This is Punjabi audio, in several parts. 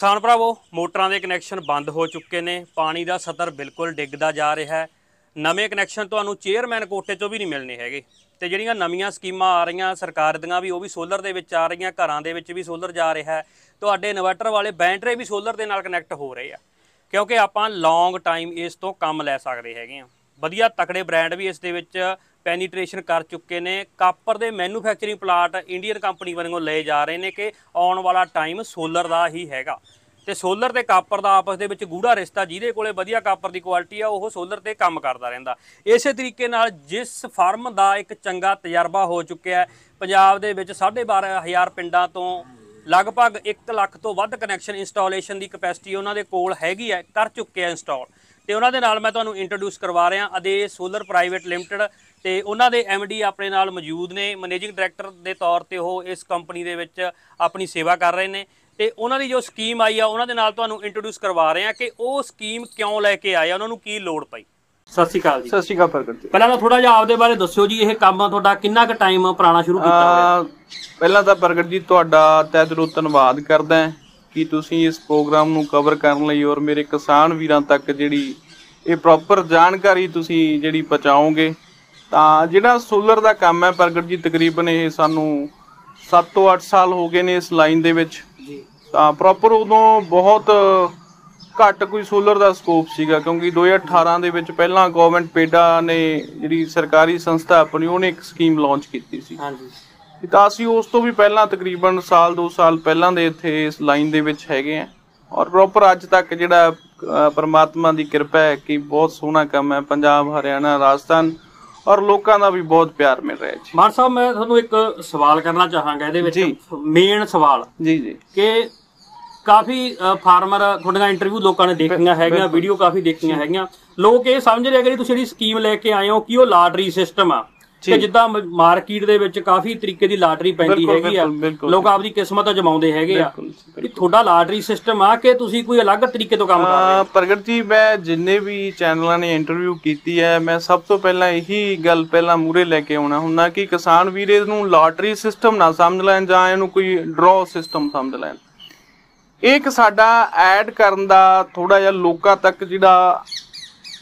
ਕਿਸਾਨ ਭਰਾਵੋ, ਮੋਟਰਾਂ ਦੇ ਕਨੈਕਸ਼ਨ ਬੰਦ ਹੋ ਚੁੱਕੇ ਨੇ। ਪਾਣੀ ਦਾ ਸਤਰ ਬਿਲਕੁਲ ਡਿੱਗਦਾ ਜਾ ਰਿਹਾ ਹੈ। ਨਵੇਂ ਕਨੈਕਸ਼ਨ ਤੁਹਾਨੂੰ ਚੇਅਰਮੈਨ ਕੋਟੇ ਚੋਂ ਵੀ ਨਹੀਂ ਮਿਲਣੇ ਹੈਗੇ। ਤੇ ਜਿਹੜੀਆਂ ਨਵੀਆਂ ਸਕੀਮਾਂ ਆ ਰਹੀਆਂ ਸਰਕਾਰ ਦੀਆਂ ਵੀ, ਉਹ ਵੀ ਸੋਲਰ ਦੇ ਵਿੱਚ ਆ ਰਹੀਆਂ, ਘਰਾਂ ਦੇ ਵਿੱਚ ਵੀ ਸੋਲਰ ਜਾ ਰਿਹਾ ਹੈ। ਤੁਹਾਡੇ ਇਨਵਰਟਰ ਵਾਲੇ ਬੈਟਰੀ ਵੀ ਸੋਲਰ ਦੇ ਨਾਲ ਕਨੈਕਟ ਹੋ ਰਹੇ ਆ। ਕਿਉਂਕਿ ਆਪਾਂ ਲੌਂਗ ਟਾਈਮ ਇਸ ਤੋਂ ਕੰਮ ਲੈ ਸਕਦੇ ਹੈਗੇ ਆ। ਵਧੀਆ ਤਕੜੇ ਬ੍ਰਾਂਡ ਵੀ ਇਸ ਦੇ ਵਿੱਚ ਪੈਨੀਟ੍ਰੇਸ਼ਨ ਕਰ ਚੁੱਕੇ ਨੇ। ਕਾਪਰ ਦੇ ਮੈਨੂਫੈਕਚਰਿੰਗ ਪਲਾਂਟ ਇੰਡੀਅਨ ਕੰਪਨੀ ਵੱਲੋਂ ਲਏ ਜਾ ਰਹੇ ਨੇ ਕਿ ਆਉਣ ਵਾਲਾ ਟਾਈਮ ਸੋਲਰ ਦਾ ਹੀ ਹੈਗਾ। ਤੇ ਸੋਲਰ ਤੇ ਕਾਪਰ ਦਾ ਆਪਸ ਦੇ ਵਿੱਚ ਗੂੜਾ ਰਿਸ਼ਤਾ ਜਿਹਦੇ ਕੋਲੇ ਵਧੀਆ ਕਾਪਰ ਦੀ ਕੁਆਲਿਟੀ ਆ, ਉਹ ਸੋਲਰ ਤੇ ਕੰਮ ਕਰਦਾ ਰਹਿੰਦਾ। ਇਸੇ ਤਰੀਕੇ ਨਾਲ ਜਿਸ ਫਾਰਮ ਦਾ ਇੱਕ ਚੰਗਾ ਤਜਰਬਾ ਹੋ ਚੁੱਕਿਆ ਪੰਜਾਬ ਦੇ ਵਿੱਚ 12500 ਪਿੰਡਾਂ ਤੋਂ ਲਗਭਗ 1 ਲੱਖ ਤੋਂ ਵੱਧ ਕਨੈਕਸ਼ਨ ਇੰਸਟਾਲੇਸ਼ਨ ਦੀ ਕਪੈਸਿਟੀ ਉਹਨਾਂ ਦੇ ਕੋਲ ਹੈਗੀ ਹੈ, ਕਰ ਚੁੱਕੇ ਆ ਇੰਸਟਾਲ ਤੇ ਉਹਨਾਂ ਦੇ ਨਾਲ ਮੈਂ ਤੁਹਾਨੂੰ ਇੰਟਰੋਡਿਊਸ ਕਰਵਾ ਰਿਹਾ ਅਦੇ ਸੋਲਰ ਪ੍ਰਾਈਵੇਟ ਲਿਮਟਿਡ ਤੇ ਉਹਨਾਂ ਦੇ ਡੀ ਆਪਣੇ ਨਾਲ ਮੌਜੂਦ ਨੇ। ਮੈਨੇਜਿੰਗ ਡਾਇਰੈਕਟਰ ਦੇ ਤੌਰ ਤੇ ਉਹ ਇਸ ਕੰਪਨੀ ਦੇ ਵਿੱਚ ਆਪਣੀ ਸੇਵਾ ਕਰ ਰਹੇ ਨੇ ਤੇ ਉਹਨਾਂ ਦੀ ਜੋ ਸਕੀਮ ਆਈ ਆ ਉਹਨਾਂ ਦੇ ਨਾਲ ਤੁਹਾਨੂੰ ਇੰਟਰੋਡਿਊਸ ਕਰਵਾ ਰਹੇ ਆ ਕਿ ਉਹ ਸਕੀਮ ਕਿਉਂ ਲੈ ਕੇ ਆਏ ਆ ਉਹਨਾਂ ਨੂੰ ਕੀ ਲੋੜ ਪਈ? ਸਤਿ ਸ਼੍ਰੀ ਅਕਾਲ ਜੀ। ਸਤਿ ਸ਼੍ਰੀ ਅਕਾਲ ਪ੍ਰਗਟ ਜੀ। ਪਹਿਲਾਂ ਤਾਂ ਥੋੜਾ ਜਿਹਾ ਆਪਦੇ ਬਾਰੇ ਦੱਸਿਓ ਜੀ ਇਹ ਕੰਮ ਤੁਹਾਡਾ ਕਿੰਨਾ ਕੁ ਟਾਈਮ ਪੁਰਾਣਾ ਸ਼ੁਰੂ ਕੀਤਾ ਹੋਇਆ? ਪਹਿਲਾਂ ਤਾਂ ਪ੍ਰਗਟ ਜੀ ਤੁਹਾਡਾ ਤਹਿ ਦਿਲੋਂ ਧੰਨਵਾਦ ਕਰਦਾ ਹਾਂ। ਕਿ ਤੁਸੀਂ ਇਸ ਪ੍ਰੋਗਰਾਮ ਨੂੰ ਕਵਰ ਕਰਨ ਲਈ ਔਰ ਮੇਰੇ ਕਿਸਾਨ ਵੀਰਾਂ ਤੱਕ ਜਿਹੜੀ ਇਹ ਪ੍ਰੋਪਰ ਜਾਣਕਾਰੀ ਤੁਸੀਂ ਜਿਹੜੀ ਪਹੁੰਚਾਓਗੇ ਤਾਂ ਜਿਹੜਾ ਸੋਲਰ ਦਾ ਕੰਮ ਹੈ ਪ੍ਰਗਟ ਜੀ ਤਕਰੀਬਨ ਇਹ ਸਾਨੂੰ 7 ਤੋਂ 8 ਸਾਲ ਹੋ ਗਏ ਨੇ ਇਸ ਲਾਈਨ ਦੇ ਵਿੱਚ। ਜੀ। ਤਾਂ ਪ੍ਰੋਪਰ ਉਦੋਂ ਬਹੁਤ ਘੱਟ ਕੋਈ ਸੋਲਰ ਦਾ ਸਕੋਪ ਸੀਗਾ ਕਿਉਂਕਿ 2018 ਦੇ ਵਿੱਚ ਪਹਿਲਾਂ ਗਵਰਨਮੈਂਟ ਪੇਡਾ ਨੇ ਜਿਹੜੀ ਸਰਕਾਰੀ ਸੰਸਥਾ ਆਪਣੀ ਉਹਨੇ ਇੱਕ ਸਕੀਮ ਲਾਂਚ ਕੀਤੀ ਸੀ। ਹਾਂਜੀ। ਤਾਂ ਅਸੀਂ ਉਸ ਤੋਂ ਵੀ ਪਹਿਲਾਂ ਤਕਰੀਬਨ ਸਾਲ 2 ਸਾਲ ਪਹਿਲਾਂ ਦੇ ਇੱਥੇ ਇਸ ਲਾਈਨ ਦੇ ਵਿੱਚ ਹੈਗੇ ਆ ਔਰ ਪ੍ਰੋਪਰ ਅੱਜ ਤੱਕ ਜਿਹੜਾ ਪ੍ਰਮਾਤਮਾ ਦੀ ਕਿਰਪਾ ਹੈ ਕਿ ਬਹੁਤ ਸੋਹਣਾ ਕੰਮ ਹੈ। ਪੰਜਾਬ ਹਰਿਆਣਾ ਰਾਜਸਥਾਨ ਔਰ ਲੋਕਾਂ ਦਾ ਵੀ ਬਹੁਤ ਪਿਆਰ ਮਿਲ ਰਿਹਾ ਜੀ। ਮਾਨ ਸਾਹਿਬ ਮੈਂ ਤੁਹਾਨੂੰ ਇੱਕ ਸਵਾਲ ਕਰਨਾ ਚਾਹਾਂਗਾ ਇਹਦੇ ਵਿੱਚ। ਮੇਨ ਸਵਾਲ। ਜੀ ਜੀ। ਕਿ ਕਾਫੀ ਫਾਰਮਰ ਤੁਹਾਡੀਆਂ ਇੰਟਰਵਿਊ ਲੋਕਾਂ ਨੇ ਦੇਖੀਆਂ ਹੈਗੀਆਂ ਵੀਡੀਓ ਕਾਫੀ ਦੇਖੀਆਂ ਹੈਗੀਆਂ। ਲੋਕ ਇਹ ਸਮਝ ਰਹੇ ਕਿ ਤੁਸੀਂ ਜਿਹੜੀ ਸਕੀਮ ਲੈ ਕੇ ਆਏ ਹੋ ਕਿ ਉਹ ਲਾਟਰੀ ਸਿਸਟਮ ਆ? ਕਿ ਜਿੱਦਾਂ ਮਾਰਕੀਟ ਦੇ ਵਿੱਚ ਕਾਫੀ ਤਰੀਕੇ ਦੀ ਲਾਟਰੀ ਪੈਂਦੀ ਹੈਗੀ ਆ। ਲੋਕ ਆਪਦੀ ਕਿਸਮਤ ਅਜਮਾਉਂਦੇ ਹੈਗੇ ਆ ਕਿ ਤੁਹਾਡਾ ਲਾਟਰੀ ਸਿਸਟਮ ਆ ਕਿ ਤੁਸੀਂ ਕੋਈ ਅਲੱਗ ਤਰੀਕੇ ਤੋਂ ਕੰਮ ਕਰ ਰਹੇ ਹੋ? ਪ੍ਰਗਟ ਜੀ ਮੈਂ ਜਿੰਨੇ ਵੀ ਚੈਨਲਾਂ ਨੇ ਇੰਟਰਵਿਊ ਕੀਤੀ ਹੈ ਮੈਂ ਸਭ ਤੋਂ ਪਹਿਲਾਂ ਇਹੀ ਗੱਲ ਪਹਿਲਾਂ ਮੂਰੇ ਲੈ ਕੇ ਆਉਣਾ ਹੁੰਦਾ ਕਿ ਕਿਸਾਨ ਵੀਰੇ ਨੂੰ ਲਾਟਰੀ ਸਿਸਟਮ ਨਾ ਸਮਝ ਲੈਣ ਜਾਂ ਇਹਨੂੰ ਕੋਈ ਡਰਾਅ ਸਿਸਟਮ ਸਮਝ ਲੈਣ। ਇਹ ਇੱਕ ਸਾਡਾ ਐਡ ਕਰਨ ਦਾ ਥੋੜਾ ਜਿਹਾ ਲੋਕਾਂ ਤੱਕ ਜਿਹੜਾ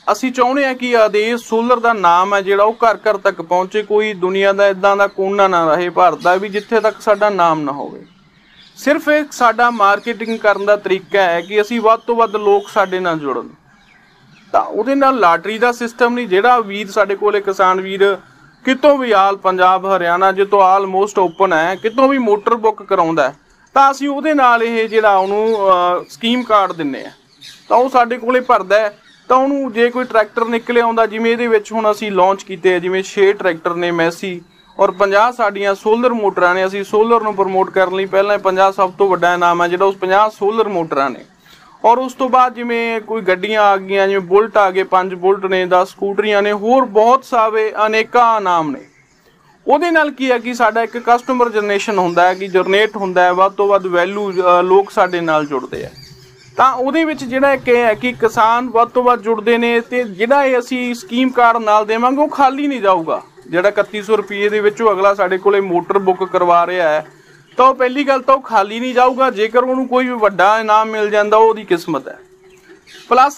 ਅਸੀਂ ਚਾਹੁੰਦੇ ਆ ਕਿ ਆਦੇਸ਼ ਸੋਲਰ ਦਾ ਨਾਮ ਹੈ ਜਿਹੜਾ ਉਹ ਘਰ ਘਰ ਤੱਕ ਪਹੁੰਚੇ ਕੋਈ ਦੁਨੀਆ ਦਾ ਇਦਾਂ ਦਾ ਕੋਨਾ ਨਾ ਰਹੇ ਭਾਰਤ ਦਾ ਵੀ ਜਿੱਥੇ ਤੱਕ ਸਾਡਾ ਨਾਮ ਨਾ ਹੋਵੇ। ਸਿਰਫ ਇੱਕ ਸਾਡਾ ਮਾਰਕੀਟਿੰਗ ਕਰਨ ਦਾ ਤਰੀਕਾ ਹੈ ਕਿ ਅਸੀਂ ਵੱਧ ਤੋਂ ਵੱਧ ਲੋਕ ਸਾਡੇ ਨਾਲ ਜੁੜਨ। ਤਾਂ ਉਹਦੇ ਨਾਲ ਲਾਟਰੀ ਦਾ ਸਿਸਟਮ ਨਹੀਂ ਜਿਹੜਾ ਵੀਰ ਸਾਡੇ ਕੋਲੇ ਕਿਸਾਨ ਵੀਰ ਕਿਤੋਂ ਵੀ ਆਲ ਪੰਜਾਬ ਹਰਿਆਣਾ ਜਿੱਤੋਂ ਆਲਮੋਸਟ ਓਪਨ ਹੈ ਕਿਤੋਂ ਵੀ ਮੋਟਰ ਬੁੱਕ ਕਰਾਉਂਦਾ ਤਾਂ ਅਸੀਂ ਉਹਦੇ ਨਾਲ ਇਹ ਜਿਹੜਾ ਉਹਨੂੰ ਸਕੀਮ ਕਾਰਡ ਦਿੰਨੇ ਆ ਤਾਂ ਉਹ ਸਾਡੇ ਕੋਲੇ ਭਰਦਾ ਹੈ, ਤਾਂ ਉਹਨੂੰ ਜੇ ਕੋਈ ਟਰੈਕਟਰ ਨਿਕਲੇ ਆਉਂਦਾ, ਜਿਵੇਂ ਇਹਦੇ ਵਿੱਚ ਹੁਣ ਅਸੀਂ ਲਾਂਚ ਕੀਤੇ ਆ, ਜਿਵੇਂ 6 ਟਰੈਕਟਰ ਨੇ ਮੈਸੀ ਔਰ 50 ਸਾਡੀਆਂ ਸੋਲਰ ਮੋਟਰਾਂ ਨੇ। ਅਸੀਂ ਸੋਲਰ ਨੂੰ ਪ੍ਰਮੋਟ ਕਰਨ ਲਈ ਪਹਿਲਾਂ 50 ਸਭ ਤੋਂ ਵੱਡਾ ਇਨਾਮ ਹੈ ਜਿਹੜਾ ਉਸ 50 ਸੋਲਰ ਮੋਟਰਾਂ ਨੇ। ਔਰ ਉਸ ਤੋਂ ਬਾਅਦ ਜਿਵੇਂ ਕੋਈ ਗੱਡੀਆਂ ਆ ਗਈਆਂ, ਜਿਵੇਂ ਬੁਲਟ ਆ ਗਏ 5 ਬੁਲਟ ਨੇ 10 ਸਕੂਟਰੀਆਂ ਨੇ, ਹੋਰ ਬਹੁਤ ਸਾਰੇ ਅਨੇਕਾਂ ਨਾਮ ਨੇ। ਉਹਦੇ ਨਾਲ ਕੀ ਹੈ ਕਿ ਸਾਡਾ ਇੱਕ ਕਸਟਮਰ ਜਨਰੇਸ਼ਨ ਹੁੰਦਾ ਹੈ, ਕਿ ਜਨਰੇਟ ਹੁੰਦਾ ਹੈ, ਵੱਧ ਤੋਂ ਵੱਧ ਵੈਲਿਊ ਲੋਕ ਸਾਡੇ ਨਾਲ ਜੁੜਦੇ ਆ। ਤਾਂ ਉਹਦੇ ਵਿੱਚ ਜਿਹੜਾ ਇੱਕ ਇਹ ਹੈ ਕਿ ਕਿਸਾਨ ਵੱਧ ਤੋਂ ਵੱਧ ਜੁੜਦੇ ਨੇ ਤੇ ਜਿਹੜਾ ਇਹ ਅਸੀਂ ਸਕੀਮ ਕਾਰਡ ਨਾਲ ਦੇਵਾਂਗੇ, ਉਹ ਖਾਲੀ ਨਹੀਂ ਜਾਊਗਾ। ਜਿਹੜਾ 3100 ਰੁਪਏ ਦੇ ਵਿੱਚ ਉਹ ਅਗਲਾ ਸਾਡੇ ਕੋਲੇ ਮੋਟਰ ਬੁੱਕ ਕਰਵਾ ਰਿਹਾ ਹੈ, ਤਾਂ ਉਹ ਪਹਿਲੀ ਗੱਲ ਤਾਂ ਉਹ ਖਾਲੀ ਨਹੀਂ ਜਾਊਗਾ, ਜੇਕਰ ਉਹਨੂੰ ਕੋਈ ਵੀ ਵੱਡਾ ਇਨਾਮ ਮਿਲ ਜਾਂਦਾ, ਉਹ ਉਹਦੀ ਕਿਸਮਤ ਹੈ। ਪਲੱਸ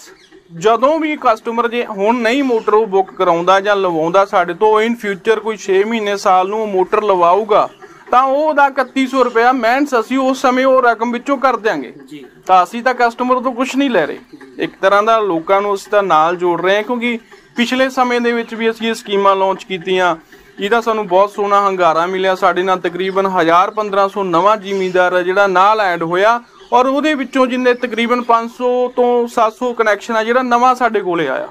ਜਦੋਂ ਵੀ ਕਸਟਮਰ ਜੇ ਹੁਣ ਨਹੀਂ ਮੋਟਰ ਉਹ ਬੁੱਕ ਕਰਾਉਂਦਾ ਜਾਂ ਲਵਾਉਂਦਾ ਸਾਡੇ ਤੋਂ ਇਨ ਫਿਊਚਰ ਕੋਈ 6 ਮਹੀਨੇ ਸਾਲ ਨੂੰ ਉਹ ਮੋਟਰ ਲਵਾਊਗਾ ਤਾਂ ਉਹਦਾ 3100 ਰੁਪਇਆ ਮੈਂਸ ਅਸੀਂ ਉਸ ਸਮੇਂ ਉਹ ਰਕਮ ਵਿੱਚੋਂ ਕਰ ਦਿਆਂਗੇ। ਜੀ। ਤਾਂ ਅਸੀਂ ਤਾਂ ਕਸਟਮਰ ਤੋਂ ਕੁਝ ਨਹੀਂ ਲੈ ਰਹੇ। ਇੱਕ ਤਰ੍ਹਾਂ ਦਾ ਲੋਕਾਂ ਨੂੰ ਅਸੀਂ ਤਾਂ ਨਾਲ ਜੋੜ ਰਹੇ ਹਾਂ ਕਿਉਂਕਿ ਪਿਛਲੇ ਸਮੇਂ ਦੇ ਵਿੱਚ ਵੀ ਅਸੀਂ ਇਹ ਸਕੀਮਾਂ ਲਾਂਚ ਕੀਤੀਆਂ। ਇਹਦਾ ਸਾਨੂੰ ਬਹੁਤ ਸੋਹਣਾ ਹੰਗਾਰਾ ਮਿਲਿਆ। ਸਾਡੇ ਨਾਲ ਤਕਰੀਬਨ 1000 1500 ਨਵਾਂ ਜ਼ਿਮੀਂਦਾਰ ਜਿਹੜਾ ਨਾਲ ਐਡ ਹੋਇਆ। ਔਰ ਉਹਦੇ ਵਿੱਚੋਂ ਜਿੰਨੇ ਤਕਰੀਬਨ 500 ਤੋਂ 700 ਕਨੈਕਸ਼ਨ ਆ ਜਿਹੜਾ ਨਵਾਂ ਸਾਡੇ ਕੋਲੇ ਆਇਆ।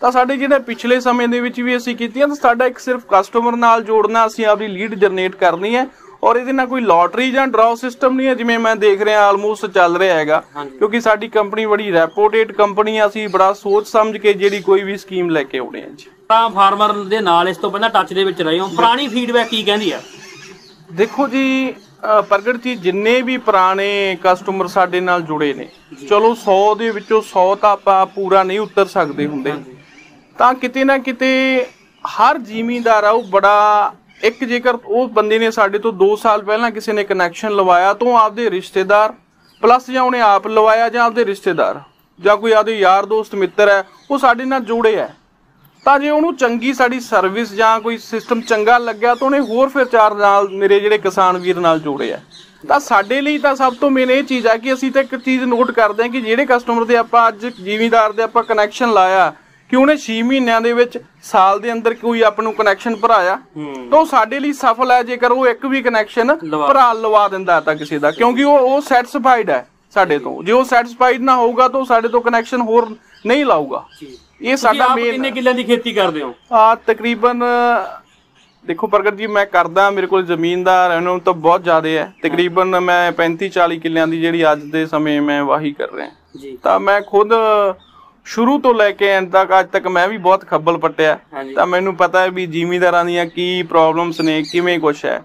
ਤਾਂ ਸਾਡੇ ਜਿਹੜੇ ਪਿਛਲੇ ਸਮੇਂ ਦੇ ਵਿੱਚ ਵੀ ਅਸੀਂ ਕੀਤੀਆਂ ਤਾਂ ਸਾਡਾ ਇੱਕ ਸਿਰਫ ਕਸਟਮਰ ਨਾਲ ਜੋੜਨਾ ਅਸੀਂ ਆਪਣੀ ਲੀਡ ਜਨਰੇਟ ਕਰਨੀ ਹੈ ਔਰ ਇਹਦੇ ਨਾਲ ਕੋਈ ਲੋਟਰੀ ਜਾਂ ਡਰਾਅ ਸਿਸਟਮ ਨਹੀਂ ਹੈ ਜਿਵੇਂ ਮੈਂ ਦੇਖ ਰਿਹਾ ਆਲਮੋਸਟ ਚੱਲ ਰਿਹਾ ਹੈਗਾ। ਕਿਉਂਕਿ ਸਾਡੀ ਕੰਪਨੀ ਬੜੀ ਰੈਪੋਰਟਡ ਕੰਪਨੀ ਆ ਅਸੀਂ ਬੜਾ ਸੋਚ ਸਮਝ ਕੇ ਜਿਹੜੀ ਕੋਈ ਵੀ ਸਕੀਮ ਲੈ ਕੇ ਆਉਣੇ ਆ ਜੀ। ਤਾਂ ਫਾਰਮਰ ਦੇ ਨਾਲ ਇਸ ਤੋਂ ਪਹਿਲਾਂ ਟੱਚ ਦੇ ਵਿੱਚ ਰਹੇ ਹੋ। ਪੁਰਾਣੀ ਫੀਡਬੈਕ ਕੀ ਕਹਿੰਦੀ ਆ ਦੇਖੋ ਜੀ ਪ੍ਰਗਟ ਜੀ ਜਿੰਨੇ ਵੀ ਪੁਰਾਣੇ ਕਸਟਮਰ ਸਾਡੇ ਨਾਲ ਜੁੜੇ ਨੇ ਚਲੋ 100 ਦੇ ਵਿੱਚੋਂ 100 ਤਾਂ ਆਪਾਂ ਪੂਰਾ ਨਹੀਂ ਉਤਰ ਸਕਦੇ ਹੁੰਦੇ। ਤਾਂ ਕਿਤੇ ਨਾ ਕਿਤੇ ਹਰ ਜ਼ਿਮੀਂਦਾਰ ਆ, ਉਹ ਬੜਾ ਇੱਕ ਜੇਕਰ ਉਹ ਬੰਦੇ ਨੇ ਸਾਡੇ ਤੋਂ 2 ਸਾਲ ਪਹਿਲਾਂ ਕਿਸੇ ਨੇ ਕਨੈਕਸ਼ਨ ਲਵਾਇਆ ਤਾਂ ਉਹ ਆਪਦੇ ਰਿਸ਼ਤੇਦਾਰ ਪਲੱਸ ਜਾਂ ਉਹਨੇ ਆਪ ਲਵਾਇਆ ਜਾਂ ਆਪਦੇ ਰਿਸ਼ਤੇਦਾਰ ਜਾਂ ਕੋਈ ਆਪਦੇ ਯਾਰ ਦੋਸਤ ਮਿੱਤਰ ਹੈ, ਉਹ ਸਾਡੇ ਨਾਲ ਜੁੜੇ ਹੈ। ਤਾਂ ਜੇ ਉਹਨੂੰ ਚੰਗੀ ਸਾਡੀ ਸਰਵਿਸ ਜਾਂ ਕੋਈ ਸਿਸਟਮ ਚੰਗਾ ਲੱਗਿਆ ਤਾਂ ਉਹਨੇ ਹੋਰ ਫਿਰ ਚਾਰ ਨਾਲ ਮੇਰੇ ਜਿਹੜੇ ਕਿਸਾਨ ਵੀਰ ਨਾਲ ਜੋੜੇ ਆ ਤਾਂ ਸਾਡੇ ਲਈ ਤਾਂ ਸਭ ਤੋਂ ਮੇਨ ਇਹ ਚੀਜ਼ ਹੈ ਕਿ ਅਸੀਂ ਤਾਂ ਇੱਕ ਚੀਜ਼ ਨੋਟ ਕਰਦੇ ਹਾਂ ਕਿ ਜਿਹੜੇ ਕਸਟਮਰ ਦੇ ਆਪਾਂ ਅੱਜ ਜ਼ਿਮੀਂਦਾਰ ਦੇ ਆਪਾਂ ਕਨੈਕਸ਼ਨ ਲਾਇਆ ਕਿ ਉਹਨੇ 6 ਮਹੀਨਿਆਂ ਦੇ ਵਿੱਚ ਸਾਲ ਦੇ ਅੰਦਰ ਕੋਈ ਆਪਾਂ ਨੂੰ ਕਨੈਕਸ਼ਨ ਭਰਾਇਆ? ਤਾਂ ਉਹ ਸਾਡੇ ਲਈ ਸਫਲ ਹੈ ਜੇਕਰ ਉਹ ਇੱਕ ਵੀ ਕਨੈਕਸ਼ਨ ਭਰਾ ਲਵਾ ਦਿੰਦਾ ਤਾਂ ਕਿਸੇ ਦਾ। ਕਿਉਂਕਿ ਉਹ ਉਹ ਸੈਟੀਸਫਾਈਡ ਹੈ ਸਾਡੇ ਤੋਂ। ਜੇ ਉਹ ਸੈਟੀਸਫਾਈਡ ਨਾ ਹੋਊਗਾ ਤਾਂ ਸਾਡੇ ਤੋਂ ਕਨੈਕਸ਼ਨ ਹੋਰ ਨਹੀਂ ਲਾਊਗਾ। ਇਹ ਸਾਡਾ ਸਾਡਾ ਕਿੰਨੇ ਮੇਨ ਕਿੱਲਿਆਂ ਦੀ ਖੇਤੀ ਕਰਦੇ ਹੋ? ਆ ਤਕਰੀਬਨ ਦੇਖੋ ਪ੍ਰਗਟ ਜੀ ਮੈਂ ਕਰਦਾ ਮੇਰੇ ਕੋਲ ਜ਼ਮੀਨ ਦਾ ਰਹਿਣਾ ਤਾਂ ਬਹੁਤ ਜ਼ਿਆਦਾ ਹੈ। ਤਕਰੀਬਨ ਮੈਂ 35 40 ਕਿੱਲਿਆਂ ਦੀ ਜਿਹੜੀ ਅੱਜ ਦੇ ਸਮੇਂ ਮੈਂ ਵਾਹੀ ਕਰ ਰਿਹਾ। ਜੀ। ਤਾਂ ਮੈਂ ਖੁਦ ਸ਼ੁਰੂ ਤੋਂ ਲੈ ਕੇ ਐਂਡ ਤੱਕ ਅੱਜ ਤੱਕ ਮੈਂ ਵੀ ਬਹੁਤ ਖੱਬਲ ਪੱਟਿਆ। ਤਾਂ ਮੈਨੂੰ ਪਤਾ ਹੈ ਵੀ ਜ਼ਿਮੀਂਦਾਰਾਂ ਦੀਆਂ ਕੀ ਪ੍ਰੋਬਲਮਸ ਨੇ ਕਿਵੇਂ ਕੁਛ ਹੈ।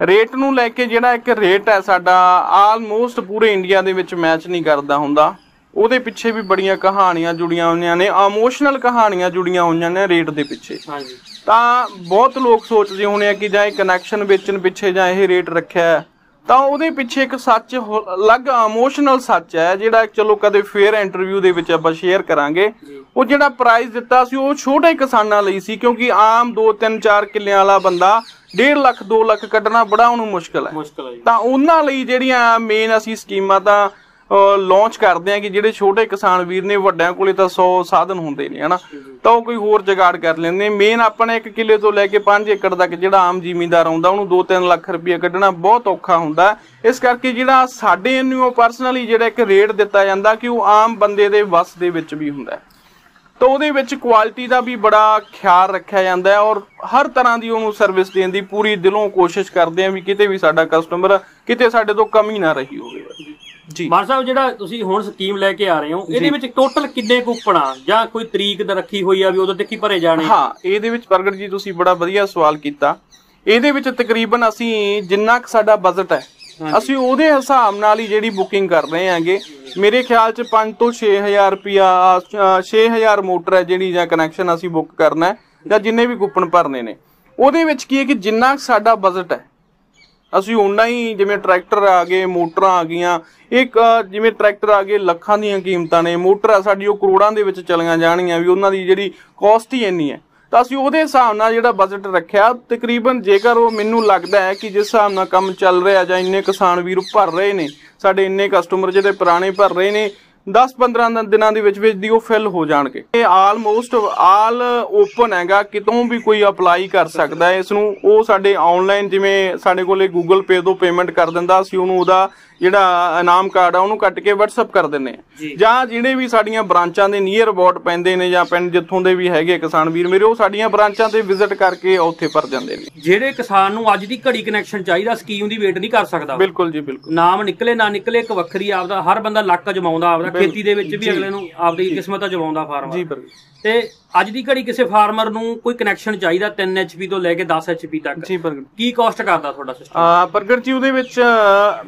ਰੇਟ ਨੂੰ ਲੈ ਕੇ ਜਿਹੜਾ ਇੱਕ ਰੇਟ ਹੈ ਸਾਡਾ ਆਲਮੋਸਟ ਪੂਰੇ ਇੰਡੀਆ ਦੇ ਵਿੱਚ ਮੈਚ ਨਹੀਂ ਕਰਦਾ ਹੁੰਦਾ। ਉਹਦੇ ਪਿੱਛੇ ਵੀ ਬੜੀਆਂ ਕਹਾਣੀਆਂ ਜੁੜੀਆਂ ਹੋਈਆਂ ਨੇ ਇਮੋਸ਼ਨਲ ਕਹਾਣੀਆਂ ਜੁੜੀਆਂ ਹੋਈਆਂ ਨੇ ਰੇਟ ਦੇ ਪਿੱਛੇ। ਹਾਂਜੀ। ਤਾਂ ਬਹੁਤ ਲੋਕ ਸੋਚਦੇ ਹੋਣੇ ਆ ਕਿ ਜਾਂ ਇਹ ਕਨੈਕਸ਼ਨ ਵੇਚਣ ਪਿੱਛੇ ਜਾਂ ਇਹ ਰੇਟ ਰੱਖਿਆ ਹੈ। ਤਾਂ ਉਹਦੇ ਪਿੱਛੇ ਇੱਕ ਸੱਚ ਅਲੱਗ ਇਮੋਸ਼ਨਲ ਸੱਚ ਹੈ ਜਿਹੜਾ ਚਲੋ ਕਦੇ ਫੇਅਰ ਇੰਟਰਵਿਊ ਦੇ ਵਿੱਚ ਆਪਾਂ ਸ਼ੇਅਰ ਕਰਾਂਗੇ। ਉਹ ਜਿਹੜਾ ਪ੍ਰਾਈਸ ਦਿੱਤਾ ਸੀ ਉਹ ਛੋਟੇ ਕਿਸਾਨਾਂ ਲਈ ਸੀ ਕਿਉਂਕਿ ਆਮ 2 3 4 ਕਿੱਲਿਆਂ ਵਾਲਾ ਬੰਦਾ 1.5 ਲੱਖ 2 ਲੱਖ ਕੱਢਣਾ ਬੜਾ ਉਹਨੂੰ ਮੁਸ਼ਕਲ ਹੈ। ਤਾਂ ਉਹਨਾਂ ਲਈ ਜਿਹੜੀਆਂ ਮੇਨ ਅਸੀਂ ਸਕੀਮਾਂ ਤਾਂ ਲਾਂਚ ਕਰਦੇ ਆ ਕਿ ਜਿਹੜੇ ਛੋਟੇ ਕਿਸਾਨ ਵੀਰ ਨੇ ਵੱਡਿਆਂ ਕੋਲੇ ਤਾਂ 100 ਸਾਧਨ ਹੁੰਦੇ ਨੇ ਹਨਾ? ਤਾਂ ਉਹ ਕੋਈ ਹੋਰ ਜਗਾੜ ਕਰ ਲੈਂਦੇ ਮੇਨ ਆਪਣੇ 1 ਕਿੱਲੇ ਤੋਂ ਲੈ ਕੇ 5 ਏਕੜ ਤੱਕ ਜਿਹੜਾ ਆਮ ਜ਼ਿਮੀਂਦਾਰ ਆਉਂਦਾ ਉਹਨੂੰ 2-3 ਲੱਖ ਰੁਪਏ ਕੱਢਣਾ ਬਹੁਤ ਔਖਾ ਹੁੰਦਾ। ਇਸ ਕਰਕੇ ਜਿਹੜਾ ਸਾਡੇ ਨੂੰ ਪਰਸਨਲੀ ਜਿਹੜਾ ਇੱਕ ਰੇਟ ਦਿੱਤਾ ਜਾਂਦਾ ਕਿ ਉਹ ਆਮ ਬੰਦੇ ਦੇ ਵੱਸ ਦੇ ਵਿੱਚ ਵੀ ਹੁੰਦਾ। ਤਾਂ ਉਹਦੇ ਵਿੱਚ ਕੁਆਲਿਟੀ ਦਾ ਵੀ ਬੜਾ ਖਿਆਲ ਰੱਖਿਆ ਜਾਂਦਾ ਹੈ ਔਰ ਹਰ ਤਰ੍ਹਾਂ ਦੀ ਉਹਨੂੰ ਸਰਵਿਸ ਦੇਣ ਦੀ ਪੂਰੀ ਦਿਲੋਂ ਕੋਸ਼ਿਸ਼ ਕਰਦੇ ਆ ਵੀ ਕਿਤੇ ਵੀ ਸਾਡਾ ਕਸਟਮਰ ਕਿਤੇ ਸਾਡੇ ਤੋਂ ਕਮੀ ਨਾ ਰਹੀ ਹੋਵੇ। ਜੀ। ਮਾਨ ਸਾਹਿਬ ਜਿਹੜਾ ਤੁਸੀਂ ਹੁਣ ਸਕੀਮ ਲੈ ਕੇ ਆ ਰਹੇ ਹੋ ਇਹਦੇ ਵਿੱਚ ਟੋਟਲ ਕਿੰਨੇ ਕੂਪਣਾ ਜਾਂ ਕੋਈ ਤਰੀਕ ਦਾ ਰੱਖੀ ਹੋਈ ਆ ਵੀ ਉਦੋਂ ਤੱਕ ਹੀ ਭਰੇ ਜਾਣੇ? ਹਾਂ ਇਹਦੇ ਵਿੱਚ ਪ੍ਰਗਟ ਜੀ ਤੁਸੀਂ ਬੜਾ ਵਧੀਆ ਸਵਾਲ ਕੀਤਾ। ਇਹਦੇ ਵਿੱਚ ਤਕਰੀਬਨ ਅਸੀਂ ਜਿੰਨਾ ਕੁ ਸਾਡਾ ਬਜਟ ਹੈ ਅਸੀਂ ਉਹਦੇ ਹਿਸਾਬ ਨਾਲ ਹੀ ਜਿਹੜੀ ਬੁਕਿੰਗ ਕਰ ਰਹੇ ਹਾਂਗੇ। ਮੇਰੇ ਖਿਆਲ ਚ 5 ਤੋਂ 6000 ਰੁਪਿਆ 6000 ਮੋਟਰ ਹੈ ਜਿਹੜੀ ਜਾਂ ਕਨੈਕਸ਼ਨ ਅਸੀਂ ਬੁੱਕ ਕਰਨਾ ਹੈ ਜਾਂ ਜਿੰਨੇ ਵੀ ਕੂਪਨ ਭਰਨੇ ਨੇ। ਉਹਦੇ ਵਿੱਚ ਕੀ ਹੈ ਕਿ ਜਿੰਨਾ ਕੁ ਸਾਡਾ ਬਜਟ ਹੈ ਅਸੀਂ ਉਨਾ ਹੀ ਜਿਵੇਂ ਟਰੈਕਟਰ ਆ ਗਏ ਮੋਟਰਾਂ ਆ ਗਈਆਂ ਇੱਕ ਜਿਵੇਂ ਟਰੈਕਟਰ ਆ ਗਏ, ਲੱਖਾਂ ਦੀਆਂ ਕੀਮਤਾਂ ਨੇ, ਮੋਟਰ ਆ, ਸਾਡੀ ਉਹ ਕਰੋੜਾਂ ਦੇ ਵਿੱਚ ਚਲੀਆਂ ਜਾਣਗੀਆਂ ਵੀ ਉਹਨਾਂ ਦੀ ਜਿਹੜੀ ਕਾਸਟ ਹੀ ਇੰਨੀ ਹੈ। ਤਾਂ ਅਸੀਂ ਉਹਦੇ ਹਿਸਾਬ ਨਾਲ ਜਿਹੜਾ ਬਜਟ ਰੱਖਿਆ, ਤਕਰੀਬਨ ਜੇਕਰ ਉਹ ਮੈਨੂੰ ਲੱਗਦਾ ਹੈ ਕਿ ਜਿਸ ਹਿਸਾਬ ਨਾਲ ਕੰਮ ਚੱਲ ਰਿਹਾ ਜਾਂ ਇੰਨੇ ਕਿਸਾਨ ਵੀਰ ਭਰ ਰਹੇ ਨੇ, ਸਾਡੇ ਇੰਨੇ ਕਸਟਮਰ ਜਿਹੜੇ ਪੁਰਾਣੇ ਭਰ ਰਹੇ ਨੇ 10-15 ਦਿਨਾਂ ਦੇ ਵਿੱਚ ਵਿੱਚ ਦੀ ਉਹ ਫਿਲ ਹੋ ਜਾਣਗੇ। ਇਹ ਆਲਮੋਸਟ ਆਲ ਓਪਨ ਹੈਗਾ, ਕਿਤੋਂ ਵੀ ਕੋਈ ਅਪਲਾਈ ਕਰ ਸਕਦਾ ਹੈ। ਇਸ ਨੂੰ ਉਹ ਸਾਡੇ ਆਨਲਾਈਨ ਜਿਵੇਂ ਸਾਡੇ ਕੋਲੇ Google Pay ਤੋਂ ਪੇਮੈਂਟ ਕਰ ਦਿੰਦਾ, ਅਸੀਂ ਉਹਨੂੰ ਉਹਦਾ ਜਿਹੜਾ ਇਨਾਮ ਕਾਰਡ ਆ ਉਹਨੂੰ ਕੱਟ ਕੇ WhatsApp ਕਰ ਦਿੰਨੇ। ਆ। ਜਾਂ। ਜਿਹੜੇ ਵੀ ਸਾਡੀਆਂ ਬ੍ਰਾਂਚਾਂ ਦੇ ਨੀਅਰ ਅਬਾਊਟ ਪੈਂਦੇ ਨੇ ਜਾਂ ਪਿੰਡ ਜਿੱਥੋਂ ਦੇ ਵੀ ਹੈਗੇ ਕਿਸਾਨ ਵੀਰ ਮੇਰੇ ਉਹ ਸਾਡੀਆਂ ਬ੍ਰਾਂਚਾਂ ਤੇ ਵਿਜ਼ਿਟ ਕਰਕੇ ਉੱਥੇ ਭਰ ਜਾਂਦੇ ਨੇ। ਜਿਹੜੇ ਕਿਸਾਨ ਨੂੰ ਅੱਜ ਦੀ ਘੜੀ ਕਨੈਕਸ਼ਨ ਚਾਹੀਦਾ ਸਕੀਮ ਦੀ ਵੇਟ ਨਹੀਂ ਕਰ ਸਕਦਾ। ਬਿਲਕੁਲ ਜੀ ਬਿਲਕੁਲ। ਨਾਮ ਨਿਕਲੇ ਨਾ ਨਿਕਲੇ ਇੱਕ ਵੱਖਰੀ ਆਪਦਾ ਹਰ ਬੰਦਾ ਲੱਕ ਜਮਾਉਂਦਾ ਆਪਦਾ ਖੇਤੀ ਦੇ ਵਿੱਚ ਵੀ ਅਗਲੇ ਨੂੰ ਆਪਦੀ ਕਿਸਮਤ ਜਮਾਉਂਦਾ ਫਾਰਮਰ ਜੀ ਬਿਲਕੁਲ। ਤੇ ਅੱਜ ਦੀ ਘੜੀ ਕਿਸੇ ਫਾਰਮਰ ਨੂੰ ਕੋਈ ਕਨੈਕਸ਼ਨ ਚਾਹੀਦਾ 3 HP ਤੋਂ ਲੈ ਕੇ 10 HP ਤੱਕ? ਜੀ ਬਿਲਕੁਲ ਕੀ ਕਾਸਟ ਕਰਦਾ ਤੁਹਾਡਾ ਸਿਸਟਮ ਆ ਪ੍ਰਗਟ ਜੀ ਉਹਦੇ ਵਿੱਚ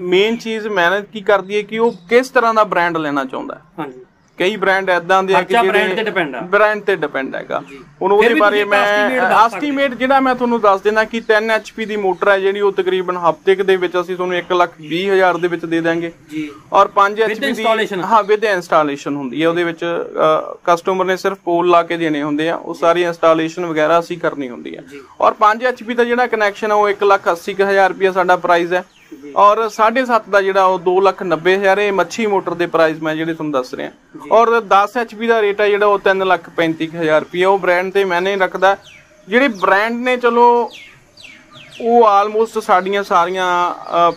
ਮੇਨ ਚੀਜ਼ ਮਿਹਨਤ ਕੀ ਕਰਦੀ ਹੈ ਕਿ ਉਹ ਕਿਸ ਤਰ੍ਹਾਂ ਦਾ ਬ੍ਰਾਂਡ ਲੈਣਾ ਚਾਹੁੰਦਾ ਹੈ? ਹਾਂਜੀ। ਕਈ ਬ੍ਰਾਂਡ ਐਦਾਂ ਦੇ ਆ ਕਿ ਖਰਚਾ brand ਤੇ depend ਆ। ਬ੍ਰਾਂਡ ਤੇ ਡਿਪੈਂਡ ਹੈਗਾ। ਹੁਣ ਉਹਦੇ ਬਾਰੇ ਮੈਂ ਐਸਟੀਮੇਟ ਜਿਹੜਾ ਮੈਂ ਤੁਹਾਨੂੰ ਦੱਸ ਦੇਣਾ ਕਿ 3 HP ਦੀ ਮੋਟਰ ਹੈ ਜਿਹੜੀ ਉਹ ਤਕਰੀਬਨ ਹਫ਼ਤੇ ਕੁ ਦੇ ਵਿੱਚ ਅਸੀਂ ਤੁਹਾਨੂੰ 1 ਲੱਖ 20 ਹਜ਼ਾਰ ਦੇ ਵਿੱਚ ਦੇ ਦਾਂਗੇ ਜੀ ਔਰ 5 With HP installation? ਦੀ ਹਾਂ ਵਿਦ ਇੰਸਟਾਲੇਸ਼ਨ ਹੁੰਦੀ ਹੈ ਉਹਦੇ ਵਿੱਚ ਕਸਟਮਰ ਨੇ ਸਿਰਫ ਪੋਲ ਲਾ ਕੇ ਦੇਣੇ ਹੁੰਦੇ ਆ ਉਹ ਸਾਰੀ ਇੰਸਟਾਲੇਸ਼ਨ ਵਗੈਰਾ ਅਸੀਂ ਕਰਨੀ ਹੁੰਦੀ ਹੈ। ਔਰ 5 HP ਦਾ ਜਿਹੜਾ ਕਨੈਕਸ਼ਨ ਹੈ ਉਹ 1 ਲੱਖ 80 ਕੁ ਹਜ਼ਾਰ ਰੁਪਇਆ ਸਾਡਾ ਪ੍ਰਾਈਸ ਹੈ। ਔਰ 7.5 ਦਾ ਜਿਹੜਾ ਉਹ 2 ਲੱਖ 90 ਹਜ਼ਾਰ ਇਹ ਮੱਛੀ ਮੋਟਰ ਦੇ ਪ੍ਰਾਈਸ ਮੈਂ ਜਿਹੜੇ ਤੁਹਾਨੂੰ ਦੱਸ ਰਿਹਾ। ਔਰ 10 HP ਦਾ ਰੇਟ ਹੈ ਜਿਹੜਾ ਉਹ 3 ਲੱਖ 35 ਕੁ ਹਜ਼ਾਰ ਰੁਪਇਆ ਉਹ ਬ੍ਰਾਂਡ ਤੇ ਮੈਂ ਨਹੀਂ ਰੱਖਦਾ। ਜਿਹੜੇ ਬ੍ਰਾਂਡ ਨੇ ਚਲੋ ਉਹ ਆਲਮੋਸਟ ਸਾਡੀਆਂ ਸਾਰੀਆਂ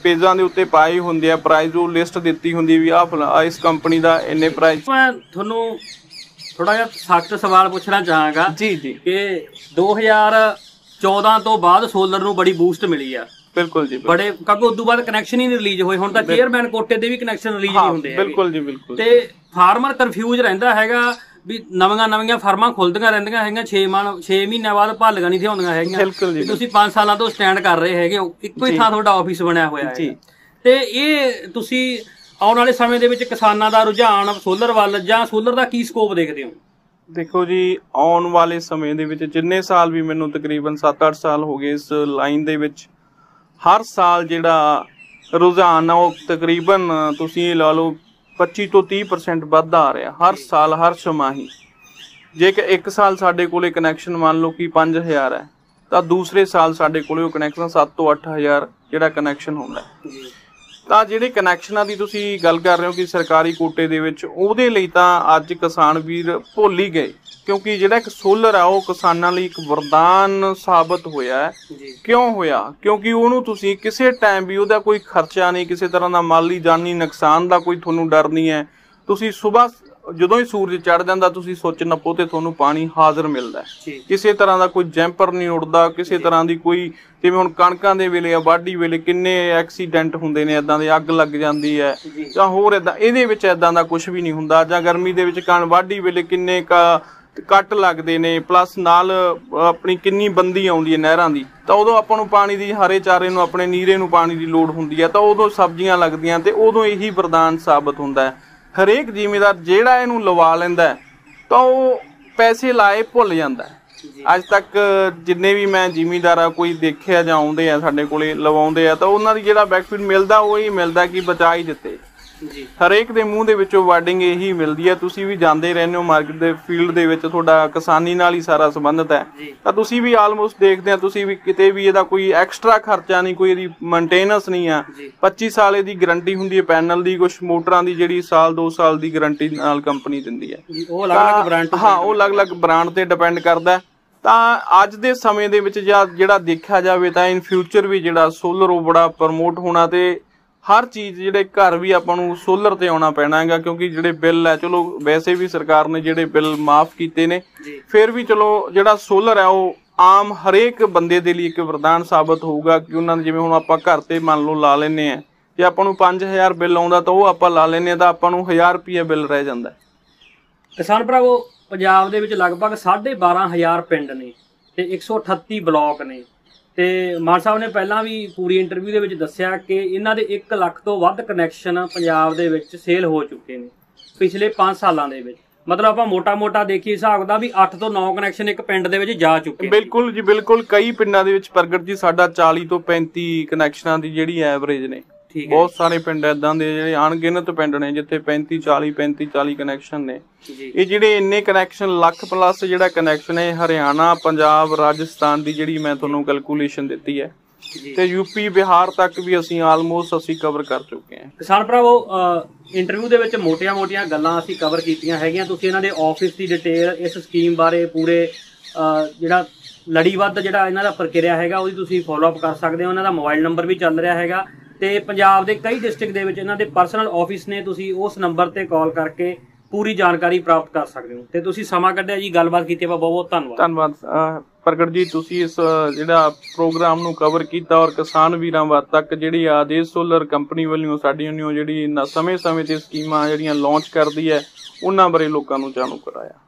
ਪੇਜਾਂ ਦੇ ਉੱਤੇ ਪਾਏ ਹੁੰਦੇ ਆ। ਪ੍ਰਾਈਸ ਉਹ ਲਿਸਟ ਦਿੱਤੀ ਹੁੰਦੀ ਵੀ ਆਹ ਇਸ ਕੰਪਨੀ ਦਾ ਇੰਨੇ ਪ੍ਰਾਈਸ ਮੈਂ ਤੁਹਾਨੂੰ ਥੋੜਾ ਜਿਹਾ ਸਖਤ ਸਵਾਲ ਪੁੱਛਣਾ ਚਾਹਾਂਗਾ ਜੀ ਜੀ। ਕਿ 2014 ਤੋਂ ਬਾਅਦ ਸੋਲਰ ਨੂੰ ਬੜੀ ਬੂਸਟ ਮਿਲੀ ਆ। ਬਿਲਕੁਲ ਜੀ। ਬੜੇ ਕਿਉਂਕਿ ਉਦੋਂ ਬਾਅਦ ਕਨੈਕਸ਼ਨ ਹੀ ਨਹੀਂ ਰਿਲੀਜ਼ ਹੋਏ ਹੁਣ ਤਾਂ ਚੇਅਰਮੈਨ ਕੋਟੇ ਦੇ ਵੀ ਕਨੈਕਸ਼ਨ ਰਿਲੀਜ਼ ਨਹੀਂ ਹੁੰਦੇ ਹੈਗੇ। ਬਿਲਕੁਲ ਜੀ ਬਿਲਕੁਲ। ਤੇ ਫਾਰਮਰ ਕਨਫਿਊਜ਼ ਰਹਿੰਦਾ ਹੈਗਾ ਵੀ ਨਵੀਆਂ ਨਵੀਆਂ ਫਰਮਾਂ ਖੁੱਲਦੀਆਂ ਰਹਿੰਦੀਆਂ ਹੈਗੀਆਂ 6 ਮਾਨ 6 ਮਹੀਨਿਆਂ ਬਾਅਦ ਭਾਲੀਆਂ ਨਹੀਂ ਹੁੰਦੀਆਂ ਹੈਗੀਆਂ। ਬਿਲਕੁਲ ਜੀ ਵੀ ਤੁਸੀਂ 5 ਸਾਲਾਂ ਤੋਂ ਸਟੈਂਡ ਕਰ ਰਹੇ ਹੈਗੇ ਇੱਕੋ ਹੀ ਥਾਂ ਤੁਹਾਡਾ ਆਫਿਸ ਬਣਿਆ ਹੋਇਆ। ਹੈ ਤੇ ਇਹ ਤੁਸੀਂ ਆਉਣ ਵਾਲੇ ਸਮੇਂ ਦੇ ਵਿੱਚ ਕਿਸਾਨਾਂ ਦਾ ਰੁਝਾਨ ਸੋਲਰ ਵੱਲ ਜਾਂ ਸੋਲਰ ਦਾ ਕੀ ਸਕੋਪ ਦੇਖਦੇ ਹੋ? ਦੇਖੋ ਜੀ ਆਉਣ ਵਾਲੇ ਸਮੇਂ ਦੇ ਵਿੱਚ ਜਿੰਨੇ ਸਾਲ ਵੀ ਮੈਨੂੰ ਤਕਰੀਬਨ 7-8 ਸਾਲ ਹੋ ਗਏ ਇਸ ਲਾਈਨ ਦੇ ਵਿੱਚ ਹਰ ਸਾਲ ਜਿਹੜਾ ਰੁਝਾਨ ਆ, ਉਹ ਤਕਰੀਬਨ ਤੁਸੀਂ ਇਹ ਲਾ ਲਓ 25 ਤੋਂ 30% ਵੱਧਦਾ ਆ ਰਿਹਾ, ਹਰ ਸਾਲ, ਹਰ ਛਮਾਹੀ ਜੇ ਕਿ ਇੱਕ ਸਾਲ ਸਾਡੇ ਕੋਲੇ ਕਨੈਕਸ਼ਨ ਮੰਨ ਲਓ ਕਿ 5000 ਹੈ, ਤਾਂ ਦੂਸਰੇ ਸਾਲ ਸਾਡੇ ਕੋਲੇ ਉਹ ਕਨੈਕਸ਼ਨ 7 ਤੋਂ 8000 ਜਿਹੜਾ ਕਨੈਕਸ਼ਨ ਹੁੰਦਾ ਹੈ। ਤਾਂ ਜਿਹੜੇ ਕਨੈਕਸ਼ਨਾਂ ਦੀ ਤੁਸੀਂ ਗੱਲ ਕਰ ਰਹੇ ਹੋ ਕਿ ਸਰਕਾਰੀ ਕੋਟੇ ਦੇ ਵਿੱਚ ਉਹਦੇ ਲਈ ਤਾਂ ਅੱਜ ਕਿਸਾਨ ਵੀਰ ਭੁੱਲ ਹੀ ਗਏ। ਕਿਉਂਕਿ ਜਿਹੜਾ ਇੱਕ ਸੋਲਰ ਆ ਉਹ ਕਿਸਾਨਾਂ ਲਈ ਇੱਕ ਵਰਦਾਨ ਸਾਬਤ ਹੋਇਆ ਹੈ। ਕਿਉਂ ਹੋਇਆ? ਕਿਉਂਕਿ ਉਹਨੂੰ ਤੁਸੀਂ ਕਿਸੇ ਟਾਈਮ ਵੀ ਉਹਦਾ ਕੋਈ ਖਰਚਾ ਨਹੀਂ ਕਿਸੇ ਤਰ੍ਹਾਂ ਦਾ ਮਾਲੀ ਜਾਨੀ ਨੁਕਸਾਨ ਦਾ ਕੋਈ ਤੁਹਾਨੂੰ ਡਰ ਨਹੀਂ ਹੈ। ਤੁਸੀਂ ਸਵੇਰ ਜਦੋਂ ਹੀ ਸੂਰਜ ਚੜ ਜਾਂਦਾ ਤੁਸੀਂ ਸੁੱਚ ਨੱਪੋ ਤੇ ਤੁਹਾਨੂੰ ਪਾਣੀ ਹਾਜ਼ਰ ਮਿਲਦਾ ਹੈ। ਕਿਸੇ ਤਰ੍ਹਾਂ ਦਾ ਕੋਈ ਜੈਂਪਰ ਨਹੀਂ ਉੱਡਦਾ ਕਿਸੇ ਤਰ੍ਹਾਂ ਦੀ ਕੋਈ ਜਿਵੇਂ ਹੁਣ ਕਣਕਾਂ ਦੇ ਵੇਲੇ ਆ ਵਾਢੀ ਵੇਲੇ ਕਿੰਨੇ ਐਕਸੀਡੈਂਟ ਹੁੰਦੇ ਨੇ ਇਦਾਂ ਦੇ ਅੱਗ ਲੱਗ ਜਾਂਦੀ ਹੈ ਜੀ। ਹੋਰ ਇਦਾਂ ਇਹਦੇ ਵਿੱਚ ਇਦਾਂ ਦਾ ਕੁਝ ਵੀ ਨਹੀਂ ਹੁੰਦਾ। ਜਾਂ ਗਰਮੀ ਦੇ ਵਿੱਚ ਕਣ ਵਾਢੀ ਵੇਲੇ ਕਿੰਨੇ ਕਾ ਕੱਟ ਲੱਗਦੇ ਨੇ ਪਲੱਸ ਨਾਲ ਆਪਣੀ ਕਿੰਨੀ ਬੰਦੀ ਆਉਂਦੀ ਹੈ ਨਹਿਰਾਂ ਦੀ ਤਾਂ ਉਦੋਂ ਆਪਾਂ ਨੂੰ ਪਾਣੀ ਦੀ ਹਰੇ ਚਾਰੇ ਨੂੰ ਆਪਣੇ ਨੀਰੇ ਨੂੰ ਪਾਣੀ ਦੀ ਲੋੜ ਹੁੰਦੀ ਹੈ ਤਾਂ ਉਦੋਂ ਸਬਜ਼ੀਆਂ ਲੱਗਦੀਆਂ ਤੇ ਉਦੋਂ ਇਹੀ ਵਰਦਾਨ ਸਾਬਤ ਹੁੰਦਾ ਹੈ। ਹਰੇਕ ਜ਼ਿਮੀਦਾਰ ਜਿਹੜਾ ਇਹਨੂੰ ਲਵਾ ਲੈਂਦਾ ਤਾਂ ਉਹ ਪੈਸੇ ਲਾਏ ਭੁੱਲ ਜਾਂਦਾ ਅੱਜ ਤੱਕ ਜਿੰਨੇ ਵੀ ਮੈਂ ਜ਼ਿਮੀਦਾਰ ਆ ਕੋਈ ਦੇਖਿਆ ਜਾਂ ਆਉਂਦੇ ਆ ਸਾਡੇ ਕੋਲੇ ਲਵਾਉਂਦੇ ਆ ਤਾਂ ਉਹਨਾਂ ਦੀ ਜਿਹੜਾ ਬੈਕਫੀਟ ਮਿਲਦਾ ਉਹ ਹੀ ਮਿਲਦਾ ਕਿ ਬਚਾ ਹੀ ਦਿੱਤੇ। ਜੀ। ਹਰੇਕ ਦੇ ਮੂੰਹ ਦੇ ਵਿੱਚੋਂ ਵਾਰਡਿੰਗ ਇਹੀ ਮਿਲਦੀ ਹੈ। ਤੁਸੀਂ ਵੀ ਜਾਂਦੇ ਰਹਿੰਦੇ ਹੋ ਮਾਰਕੀਟ ਦੇ ਫੀਲਡ ਦੇ ਵਿੱਚ ਤੁਹਾਡਾ ਕਿਸਾਨੀ ਨਾਲ ਹੀ ਸਾਰਾ ਸੰਬੰਧਤ ਹੈ। ਤਾਂ ਤੁਸੀਂ ਵੀ ਆਲਮੋਸਟ ਦੇਖਦੇ ਆ ਤੁਸੀਂ ਵੀ ਕਿਤੇ ਵੀ ਇਹਦਾ ਕੋਈ ਐਕਸਟਰਾ ਖਰਚਾ ਨਹੀਂ ਕੋਈ ਇਹਦੀ ਮੇਨਟੇਨੈਂਸ ਨਹੀਂ ਆ ਜੀ। 25 ਸਾਲ ਇਹਦੀ ਗਾਰੰਟੀ ਹੁੰਦੀ ਹੈ ਪੈਨਲ ਦੀ ਕੁਝ ਮੋਟਰਾਂ ਦੀ ਜਿਹੜੀ ਸਾਲ 2 ਸਾਲ ਦੀ ਗਾਰੰਟੀ ਨਾਲ ਕੰਪਨੀ ਦਿੰਦੀ ਹੈ। ਉਹ ਅਲੱਗ-ਅਲੱਗ ਬ੍ਰਾਂਡ ਹਾਂ ਉਹ ਅਲੱਗ-ਅਲੱਗ ਬ੍ਰਾਂਡ ਤੇ ਡਿਪੈਂਡ ਕਰਦਾ ਹੈ। ਤਾਂ ਅੱਜ ਦੇ ਸਮੇਂ ਦੇ ਵਿੱਚ ਜਿਹੜਾ ਦੇਖਿਆ ਜਾਵੇ ਤਾਂ ਇਨ ਫਿਊਚਰ ਵੀ ਜਿਹੜਾ ਸੋਲਰ ਉਹ ਬੜਾ ਪ੍ਰਮੋਟ ਹੋਣਾ ਤੇ ਹਰ ਚੀਜ਼ ਜਿਹੜੇ ਘਰ ਵੀ ਆਪਾਂ ਨੂੰ ਸੋਲਰ ਤੇ ਆਉਣਾ ਪੈਣਾ ਹੈਗਾ ਕਿਉਂਕਿ ਜਿਹੜੇ ਬਿੱਲ ਹੈ ਚਲੋ ਵੈਸੇ ਵੀ ਸਰਕਾਰ ਨੇ ਜਿਹੜੇ ਬਿੱਲ ਮਾਫ ਕੀਤੇ ਨੇ ਫਿਰ ਵੀ ਚਲੋ ਜਿਹੜਾ ਸੋਲਰ ਹੈ ਉਹ ਆਮ ਹਰੇਕ ਬੰਦੇ ਦੇ ਲਈ ਇੱਕ ਵਰਦਾਨ ਸਾਬਤ ਹੋਊਗਾ ਕਿ ਉਹਨਾਂ ਨੇ ਜਿਵੇਂ ਹੁਣ ਆਪਾਂ ਘਰ ਤੇ ਮੰਨ ਲਓ ਲਾ ਲੈਨੇ ਆ ਜੇ ਆਪਾਂ ਨੂੰ 5000 ਬਿੱਲ ਆਉਂਦਾ ਤਾਂ ਉਹ ਆਪਾਂ ਲਾ ਲੈਨੇ ਆ ਤਾਂ ਆਪਾਂ ਨੂੰ 1000 ਰੁਪਏ ਬਿੱਲ ਰਹਿ ਜਾਂਦਾ। ਕਿਸਾਨ ਭਰਾਵੋ ਪੰਜਾਬ ਦੇ ਵਿੱਚ ਲਗਭਗ 12500 ਪਿੰਡ ਨੇ ਤੇ 138 ਬਲਾਕ ਨੇ ਤੇ ਮਾਨ ਸਾਹਿਬ ਨੇ ਪਹਿਲਾਂ ਵੀ ਪੂਰੀ ਇੰਟਰਵਿਊ ਦੇ ਵਿੱਚ ਦੱਸਿਆ ਕਿ ਇਹਨਾਂ ਦੇ 1 ਲੱਖ ਤੋਂ ਵੱਧ ਕਨੈਕਸ਼ਨ ਪੰਜਾਬ ਦੇ ਵਿੱਚ ਸੇਲ ਹੋ ਚੁੱਕੇ ਨੇ ਪਿਛਲੇ 5 ਸਾਲਾਂ ਦੇ ਵਿੱਚ। ਮਤਲਬ ਆਪਾਂ ਮੋਟਾ-ਮੋਟਾ ਦੇਖੀ ਹਿਸਾਬ ਦਾ ਵੀ 8 ਤੋਂ 9 ਕਨੈਕਸ਼ਨ ਇੱਕ ਪਿੰਡ ਦੇ ਵਿੱਚ ਜਾ ਚੁੱਕੇ ਬਿਲਕੁਲ ਜੀ, ਬਿਲਕੁਲ। ਕਈ ਪਿੰਡਾਂ ਦੇ ਵਿੱਚ ਪ੍ਰਗਟ ਜੀ, ਸਾਡਾ 40 ਤੋਂ 35 ਕਨੈਕਸ਼ਨਾਂ ਦੀ ਜਿਹੜੀ ਐਵਰੇਜ ਨੇ। ਠੀਕ ਹੈ ਬਹੁਤ ਸਾਰੇ ਪਿੰਡ ਐਦਾਂ ਦੇ ਜਿਹੜੇ ਅਣਗਿਣਤ ਪਿੰਡ ਨੇ ਜਿੱਥੇ 35 40 35 40 ਕਨੈਕਸ਼ਨ ਨੇ। ਇਹ ਜਿਹੜੇ ਇੰਨੇ ਕਨੈਕਸ਼ਨ ਲੱਖ ਪਲੱਸ ਜਿਹੜਾ ਕਨੈਕਸ਼ਨ ਹੈ ਹਰਿਆਣਾ ਪੰਜਾਬ ਰਾਜਸਥਾਨ ਦੀ ਜਿਹੜੀ ਮੈਂ ਤੁਹਾਨੂੰ ਕੈਲਕੂਲੇਸ਼ਨ ਦਿੱਤੀ ਹੈ। ਤੇ ਯੂਪੀ ਬਿਹਾਰ ਤੱਕ ਵੀ ਅਸੀਂ ਆਲਮੋਸਟ ਅਸੀਂ ਕਵਰ ਕਰ ਚੁੱਕੇ ਹਾਂ। ਕਿਸਾਨ ਭਰਾਵੋ ਇੰਟਰਵਿਊ ਦੇ ਵਿੱਚ ਮੋਟੀਆਂ-ਮੋਟੀਆਂ ਗੱਲਾਂ ਅਸੀਂ ਕਵਰ ਕੀਤੀਆਂ ਹੈਗੀਆਂ। ਤੁਸੀਂ ਇਹਨਾਂ ਦੇ ਆਫਿਸ ਦੀ ਡਿਟੇਲ ਇਸ ਸਕੀਮ ਬਾਰੇ ਪੂਰੇ ਜਿਹੜਾ ਲੜੀਵੱਧ ਜਿਹੜਾ ਇਹਨਾਂ ਦਾ ਪ੍ਰਕਿਰਿਆ ਹੈਗਾ ਉਹਦੀ ਤੁਸੀਂ ਫਾਲੋ ਅਪ ਕਰ ਸਕਦੇ ਹੋ। ਇਹਨਾਂ ਦਾ ਮੋਬਾਈਲ ਨੰਬਰ ਵੀ ਚੱਲ ਰਿਹਾ ਹੈਗਾ। ਤੇ ਪੰਜਾਬ ਦੇ ਕਈ ਡਿਸਟ੍ਰਿਕਟ ਦੇ ਵਿੱਚ ਇਹਨਾਂ ਦੇ ਪਰਸਨਲ ਆਫਿਸ ਨੇ ਤੁਸੀਂ ਉਸ ਨੰਬਰ ਤੇ ਕਾਲ ਕਰਕੇ ਪੂਰੀ ਜਾਣਕਾਰੀ ਪ੍ਰਾਪਤ ਕਰ ਸਕਦੇ ਹੋ। ਤੇ ਤੁਸੀਂ ਸਮਾਂ ਕੱਢਿਆ ਜੀ, ਗੱਲਬਾਤ ਕੀਤੀ, ਆਪਾਂ ਬਹੁਤ ਬਹੁਤ ਧੰਨਵਾਦ। ਧੰਨਵਾਦ ਪ੍ਰਗਟ ਜੀ, ਤੁਸੀਂ ਇਸ ਜਿਹੜਾ ਪ੍ਰੋਗਰਾਮ ਨੂੰ ਕਵਰ ਕੀਤਾ ਔਰ ਕਿਸਾਨ ਵੀਰਾਂ ਵੱਲ ਤੱਕ ਜਿਹੜੀ ਆਦੇਸ਼ ਸੋਲਰ ਕੰਪਨੀ ਵੱਲੋਂ ਸਾਡੀ ਵੱਲੋਂ ਜਿਹੜੀ ਸਮੇਂ-ਸਮੇਂ ਤੇ ਸਕੀਮਾਂ ਜਿਹੜੀਆਂ ਲਾਂਚ ਕਰਦੀ ਹੈ, ਉਹਨਾਂ ਬਾਰੇ ਲੋਕਾਂ ਨੂੰ ਜਾਣੂ ਕਰਾਇਆ।